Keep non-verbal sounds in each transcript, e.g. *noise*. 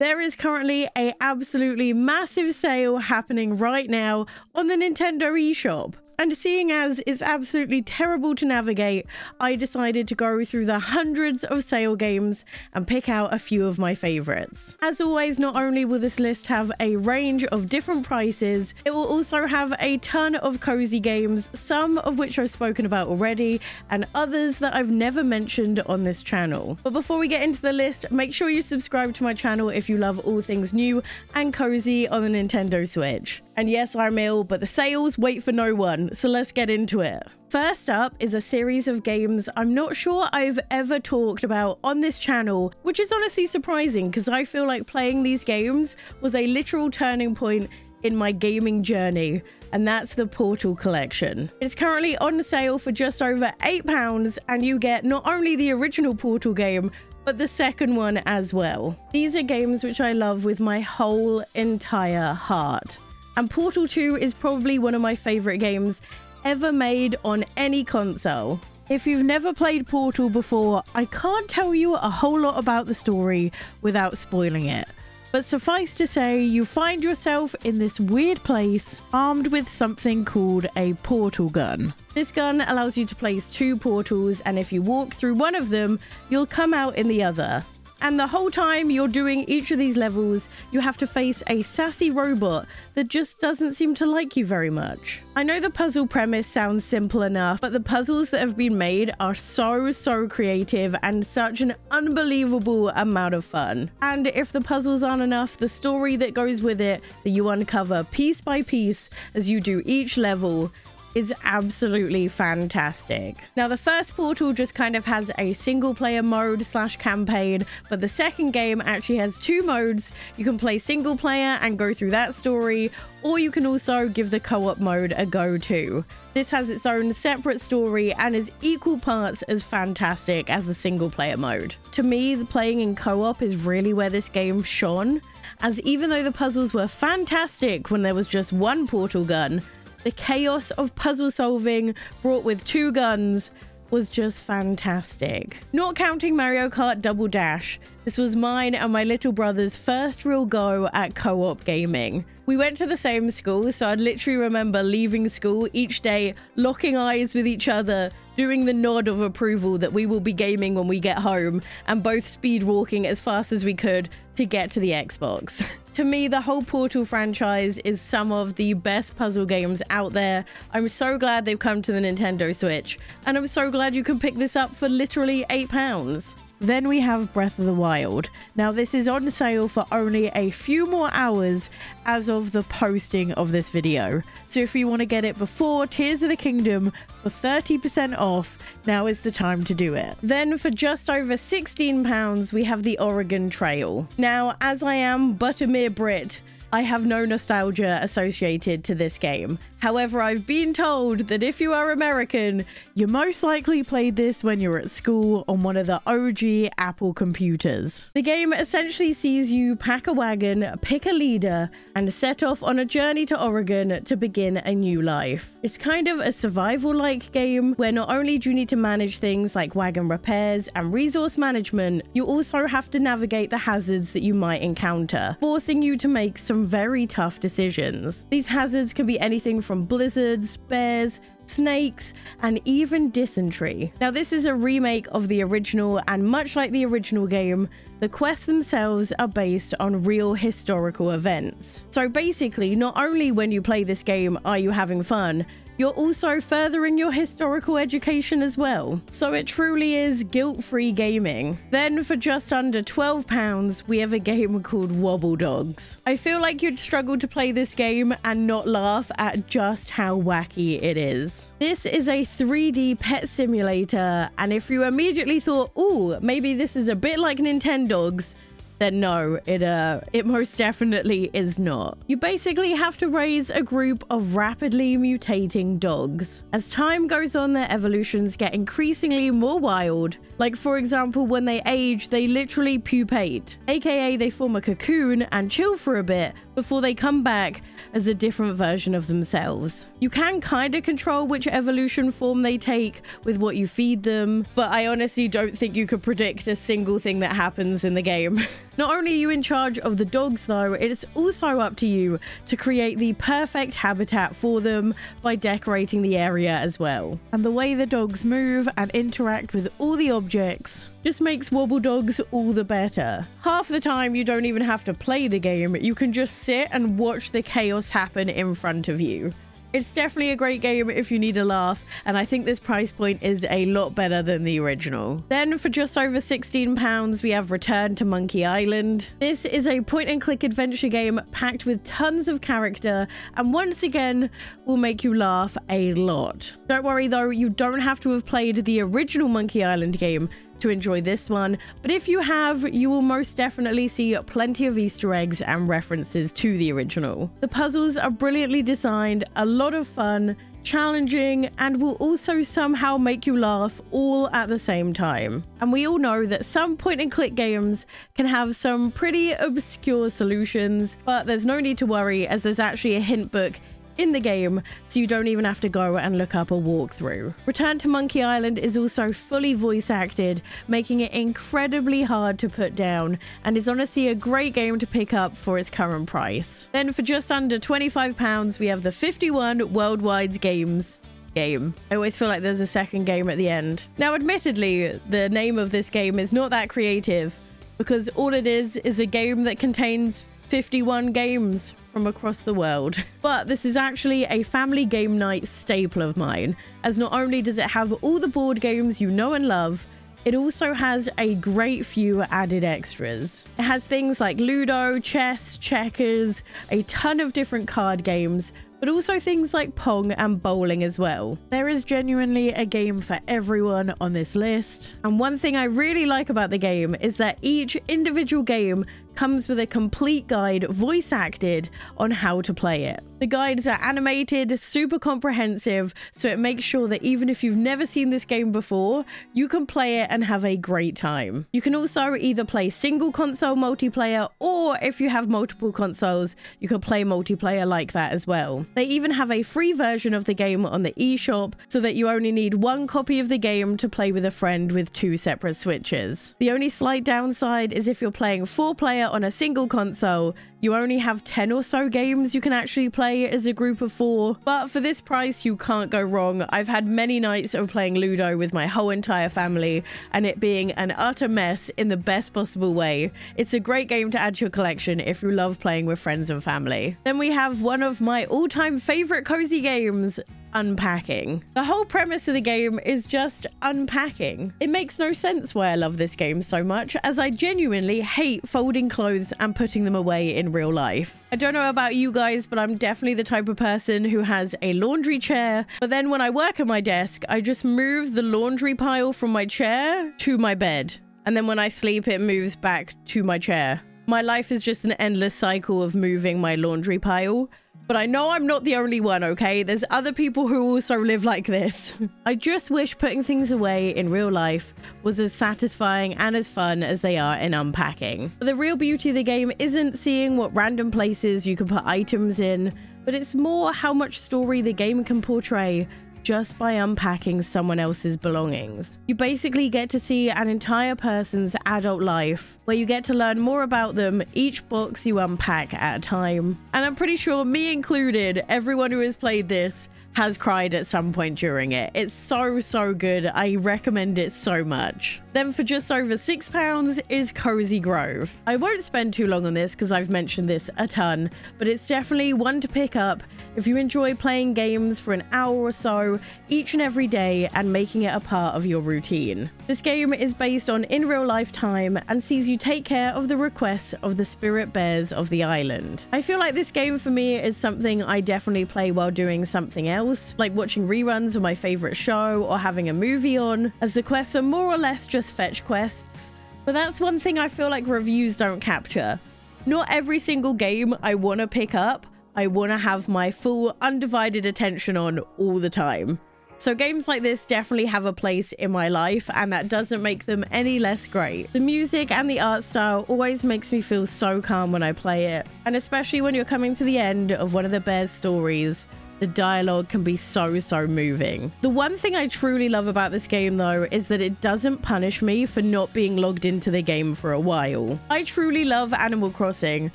There is currently a absolutely massive sale happening right now on the Nintendo eShop. And seeing as it's absolutely terrible to navigate, I decided to go through the hundreds of sale games and pick out a few of my favorites. As always, not only will this list have a range of different prices, it will also have a ton of cozy games, some of which I've spoken about already, and others that I've never mentioned on this channel. But before we get into the list, make sure you subscribe to my channel if you love all things new and cozy on the Nintendo Switch. And yes, I'm ill, but the sales wait for no one, so let's get into it. First up is a series of games I'm not sure I've ever talked about on this channel, which is honestly surprising because I feel like playing these games was a literal turning point in my gaming journey, and that's the Portal Collection. It's currently on sale for just over £8, and you get not only the original Portal game, but the second one as well. These are games which I love with my whole entire heart. And Portal 2 is probably one of my favourite games ever made on any console. If you've never played Portal before, I can't tell you a whole lot about the story without spoiling it. But suffice to say, you find yourself in this weird place armed with something called a portal gun. This gun allows you to place two portals, and if you walk through one of them, you'll come out in the other. And the whole time you're doing each of these levels, you have to face a sassy robot that just doesn't seem to like you very much. I know the puzzle premise sounds simple enough, but the puzzles that have been made are so, so creative and such an unbelievable amount of fun. And if the puzzles aren't enough, the story that goes with it that you uncover piece by piece as you do each level is absolutely fantastic. Now, the first Portal just kind of has a single player mode slash campaign, but the second game actually has two modes. You can play single player and go through that story, or you can also give the co-op mode a go too. This has its own separate story and is equal parts as fantastic as the single player mode. To me, the playing in co-op is really where this game shone, as even though the puzzles were fantastic when there was just one portal gun, the chaos of puzzle solving brought with two guns was just fantastic. Not counting Mario Kart Double Dash, this was mine and my little brother's first real go at co-op gaming. We went to the same school, so I'd literally remember leaving school each day, locking eyes with each other, doing the nod of approval that we will be gaming when we get home, and both speed walking as fast as we could to get to the Xbox. *laughs* to me, the whole Portal franchise is some of the best puzzle games out there. I'm so glad they've come to the Nintendo Switch, and I'm so glad you can pick this up for literally £8. Then we have Breath of the Wild. Now, this is on sale for only a few more hours as of the posting of this video. So if you want to get it before Tears of the Kingdom for 30% off, now is the time to do it. Then for just over £16, we have the Oregon Trail. Now, as I am but a mere Brit, I have no nostalgia associated to this game. However, I've been told that if you are American, you most likely played this when you were at school on one of the OG Apple computers. The game essentially sees you pack a wagon, pick a leader, and set off on a journey to Oregon to begin a new life. It's kind of a survival-like game where not only do you need to manage things like wagon repairs and resource management, you also have to navigate the hazards that you might encounter, forcing you to make some very tough decisions. These hazards can be anything from blizzards, bears, snakes, and even dysentery. Now, this is a remake of the original, and much like the original game, the quests themselves are based on real historical events. So basically, not only when you play this game are you having fun, you're also furthering your historical education as well. So it truly is guilt-free gaming. Then for just under £12, we have a game called Wobbledogs. I feel like you'd struggle to play this game and not laugh at just how wacky it is. This is a 3D pet simulator, and if you immediately thought, oh, maybe this is a bit like Nintendogs, then no, it uh, it most definitely is not. You basically have to raise a group of rapidly mutating dogs. As time goes on, their evolutions get increasingly more wild. Like for example, when they age, they literally pupate, aka they form a cocoon and chill for a bit before they come back as a different version of themselves. You can kind of control which evolution form they take with what you feed them, but I honestly don't think you could predict a single thing that happens in the game. *laughs* Not only are you in charge of the dogs though, it's also up to you to create the perfect habitat for them by decorating the area as well. And the way the dogs move and interact with all the objects just makes Wobbledogs all the better. Half the time you don't even have to play the game, you can just sit and watch the chaos happen in front of you. It's definitely a great game if you need a laugh, and I think this price point is a lot better than the original. Then for just over £16, we have Return to Monkey Island. This is a point and click adventure game packed with tons of character, and once again, will make you laugh a lot. Don't worry though, you don't have to have played the original Monkey Island game to enjoy this one. But if you have, you will most definitely see plenty of Easter eggs and references to the original. The puzzles are brilliantly designed, a lot of fun, challenging, and will also somehow make you laugh all at the same time. And we all know that some point and click games can have some pretty obscure solutions, but there's no need to worry as there's actually a hint book in the game, so you don't even have to go and look up a walkthrough. Return to Monkey Island is also fully voice acted, making it incredibly hard to put down, and is honestly a great game to pick up for its current price. Then for just under £25, we have the 51 Worldwide Games game. I always feel like there's a second game at the end. Now, admittedly, the name of this game is not that creative, because all it is is a game that contains 51 games from across the world. *laughs* But this is actually a family game night staple of mine, as not only does it have all the board games you know and love, it also has a great few added extras. It has things like Ludo, chess, checkers, a ton of different card games, but also things like Pong and bowling as well. There is genuinely a game for everyone on this list. And one thing I really like about the game is that each individual game comes with a complete guide, voice acted, on how to play it. The guides are animated, super comprehensive, so it makes sure that even if you've never seen this game before, you can play it and have a great time. You can also either play single console multiplayer, or if you have multiple consoles, you can play multiplayer like that as well. They even have a free version of the game on the eShop, so that you only need one copy of the game to play with a friend with two separate switches. The only slight downside is if you're playing four player on a single console, you only have 10 or so games you can actually play as a group of four. But for this price, you can't go wrong. I've had many nights of playing Ludo with my whole entire family and it being an utter mess in the best possible way. It's a great game to add to your collection if you love playing with friends and family. Then we have one of my all-time favorite cozy games, unpacking. The whole premise of the game is just unpacking. It makes no sense why I love this game so much, as I genuinely hate folding clothes and putting them away in real life. I don't know about you guys, but I'm definitely the type of person who has a laundry chair, but then when I work at my desk, I just move the laundry pile from my chair to my bed. And then when I sleep, it moves back to my chair. My life is just an endless cycle of moving my laundry pile. But I know I'm not the only one, okay? There's other people who also live like this. *laughs* I just wish putting things away in real life was as satisfying and as fun as they are in unpacking. But the real beauty of the game isn't seeing what random places you can put items in, but it's more how much story the game can portray just by unpacking someone else's belongings. You basically get to see an entire person's adult life where you get to learn more about them each box you unpack at a time. And I'm pretty sure, me included, everyone who has played this has cried at some point during it. It's so, so good. I recommend it so much. Then for just over £6 is Cozy Grove. I won't spend too long on this because I've mentioned this a ton, but it's definitely one to pick up if you enjoy playing games for an hour or so each and every day and making it a part of your routine. This game is based on in real life time and sees you take care of the requests of the spirit bears of the island. I feel like this game for me is something I definitely play while doing something else, like watching reruns of my favorite show or having a movie on, as the quests are more or less just fetch quests. But that's one thing I feel like reviews don't capture. Not every single game I want to pick up, I want to have my full undivided attention on all the time. So games like this definitely have a place in my life and that doesn't make them any less great. The music and the art style always makes me feel so calm when I play it. And especially when you're coming to the end of one of the bear's stories, the dialogue can be so, so moving. The one thing I truly love about this game, though, is that it doesn't punish me for not being logged into the game for a while. I truly love Animal Crossing,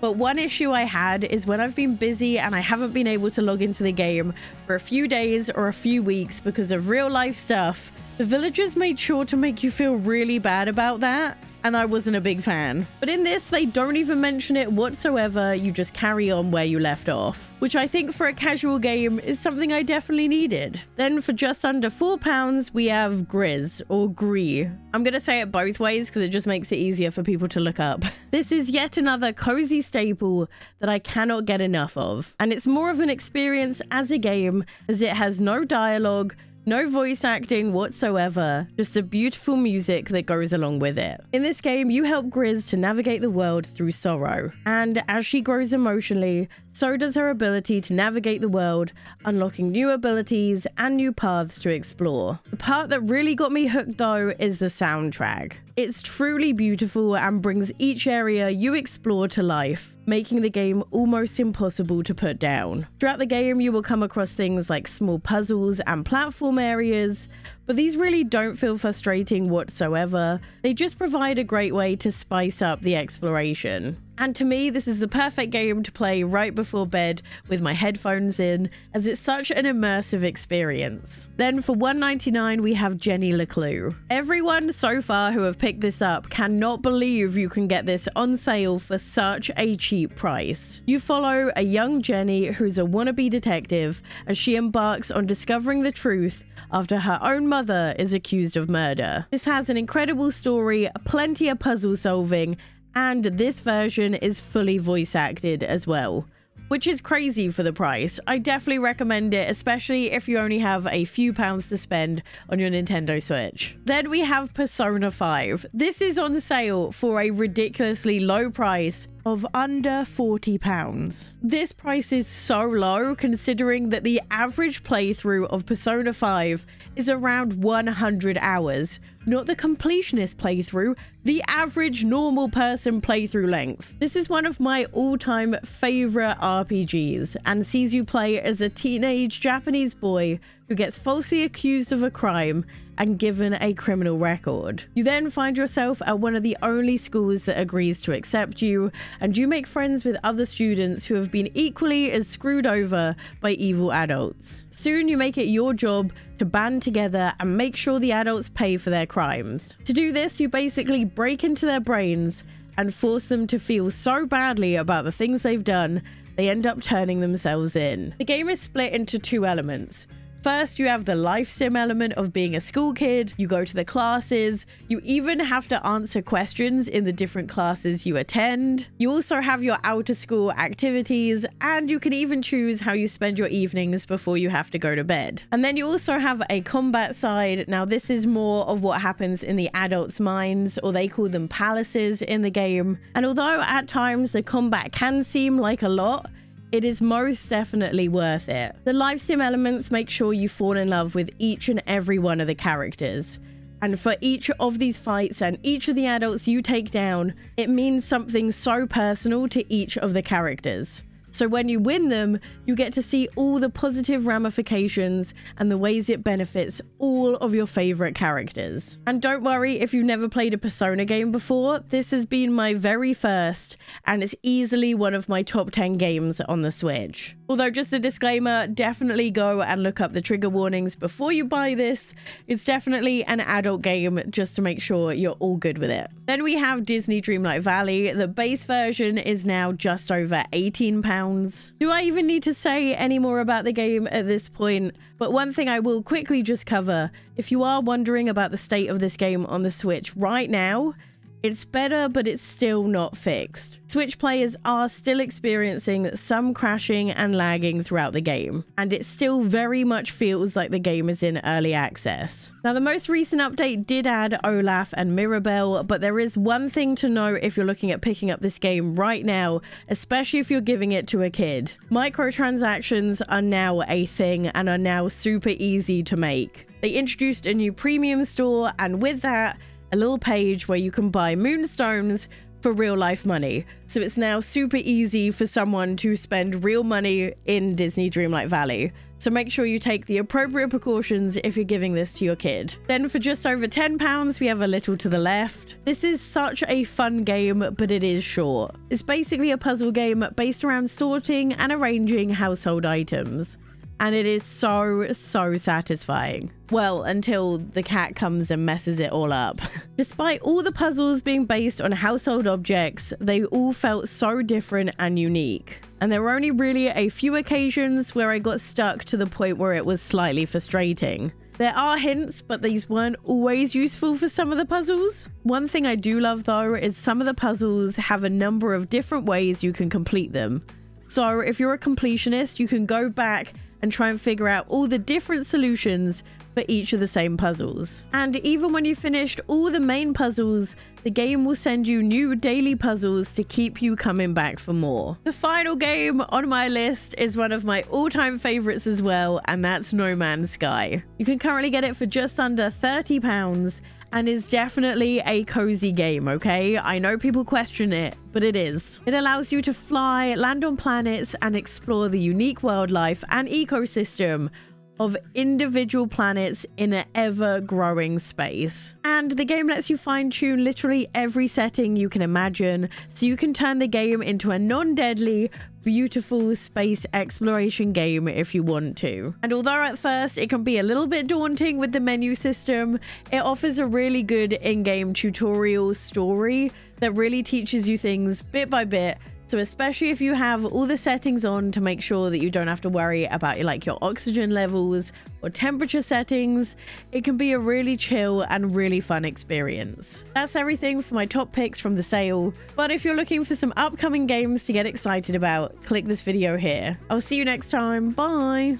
but one issue I had is when I've been busy and I haven't been able to log into the game for a few days or a few weeks because of real life stuff, the villagers made sure to make you feel really bad about that, and I wasn't a big fan. But in this, they don't even mention it whatsoever, you just carry on where you left off, which I think for a casual game is something I definitely needed. Then for just under £4, we have Gris, or Gree. I'm gonna say it both ways because it just makes it easier for people to look up. *laughs* This is yet another cozy staple that I cannot get enough of, and it's more of an experience as a game as it has no dialogue, no voice acting whatsoever, just the beautiful music that goes along with it. In this game, you help Gris to navigate the world through sorrow, and as she grows emotionally, so does her ability to navigate the world, unlocking new abilities and new paths to explore. The part that really got me hooked though is the soundtrack. It's truly beautiful and brings each area you explore to life, making the game almost impossible to put down. Throughout the game, you will come across things like small puzzles and platform areas, but these really don't feel frustrating whatsoever. They just provide a great way to spice up the exploration. And to me, this is the perfect game to play right before bed with my headphones in, as it's such an immersive experience. Then for $1.99, we have Jenny LeClue. Everyone so far who have picked this up cannot believe you can get this on sale for such a cheap price. You follow a young Jenny who's a wannabe detective as she embarks on discovering the truth after her own mother is accused of murder. This has an incredible story, plenty of puzzle solving, and this version is fully voice acted as well which is crazy for the price. I definitely recommend it, especially if you only have a few pounds to spend on your Nintendo Switch. Then we have Persona 5. This is on sale for a ridiculously low price of under 40 pounds. This price is so low considering that the average playthrough of Persona 5 is around 100 hours, not the completionist playthrough, the average normal person playthrough length. This is one of my all-time favorite RPGs and sees you play as a teenage Japanese boy who gets falsely accused of a crime and given a criminal record. You then find yourself at one of the only schools that agrees to accept you, and you make friends with other students who have been equally as screwed over by evil adults. Soon you make it your job to band together and make sure the adults pay for their crimes. To do this, you basically break into their brains and force them to feel so badly about the things they've done, they end up turning themselves in. The game is split into two elements. First, you have the life sim element of being a school kid. You go to the classes. You even have to answer questions in the different classes you attend. You also have your outer school activities, and you can even choose how you spend your evenings before you have to go to bed. And then you also have a combat side. Now, this is more of what happens in the adults' minds, or they call them palaces in the game. And although at times the combat can seem like a lot, it is most definitely worth it. The live sim elements make sure you fall in love with each and every one of the characters. And for each of these fights and each of the adults you take down, it means something so personal to each of the characters. So when you win them, you get to see all the positive ramifications and the ways it benefits all of your favorite characters. And don't worry if you've never played a Persona game before, this has been my very first and it's easily one of my top 10 games on the Switch. Although just a disclaimer, definitely go and look up the trigger warnings before you buy this. It's definitely an adult game just to make sure you're all good with it. Then we have Disney Dreamlight Valley. The base version is now just over 18 pounds pounds. Do I even need to say any more about the game at this point? But one thing I will quickly just cover, if you are wondering about the state of this game on the Switch right now, it's better, but it's still not fixed. Switch players are still experiencing some crashing and lagging throughout the game, and it still very much feels like the game is in early access. Now, the most recent update did add Olaf and Mirabel, but there is one thing to know if you're looking at picking up this game right now, especially if you're giving it to a kid. Microtransactions are now a thing and are now super easy to make. They introduced a new premium store, and with that, a little page where you can buy moonstones for real life money. So it's now super easy for someone to spend real money in Disney Dreamlight Valley. So make sure you take the appropriate precautions if you're giving this to your kid. Then for just over £10, we have a little to the left. This is such a fun game, but it is short. It's basically a puzzle game based around sorting and arranging household items and it is so, so satisfying. Well, until the cat comes and messes it all up. *laughs* Despite all the puzzles being based on household objects, they all felt so different and unique. And there were only really a few occasions where I got stuck to the point where it was slightly frustrating. There are hints, but these weren't always useful for some of the puzzles. One thing I do love though is some of the puzzles have a number of different ways you can complete them. So if you're a completionist, you can go back and try and figure out all the different solutions for each of the same puzzles. And even when you've finished all the main puzzles, the game will send you new daily puzzles to keep you coming back for more. The final game on my list is one of my all-time favorites as well, and that's No Man's Sky. You can currently get it for just under £30 and is definitely a cozy game, okay? I know people question it, but it is. It allows you to fly, land on planets, and explore the unique wildlife and ecosystem of individual planets in an ever growing space. And the game lets you fine tune literally every setting you can imagine, so you can turn the game into a non deadly, beautiful space exploration game if you want to. And although at first it can be a little bit daunting with the menu system, it offers a really good in game tutorial story that really teaches you things bit by bit so especially if you have all the settings on to make sure that you don't have to worry about like your oxygen levels or temperature settings, it can be a really chill and really fun experience. That's everything for my top picks from the sale. But if you're looking for some upcoming games to get excited about, click this video here. I'll see you next time. Bye.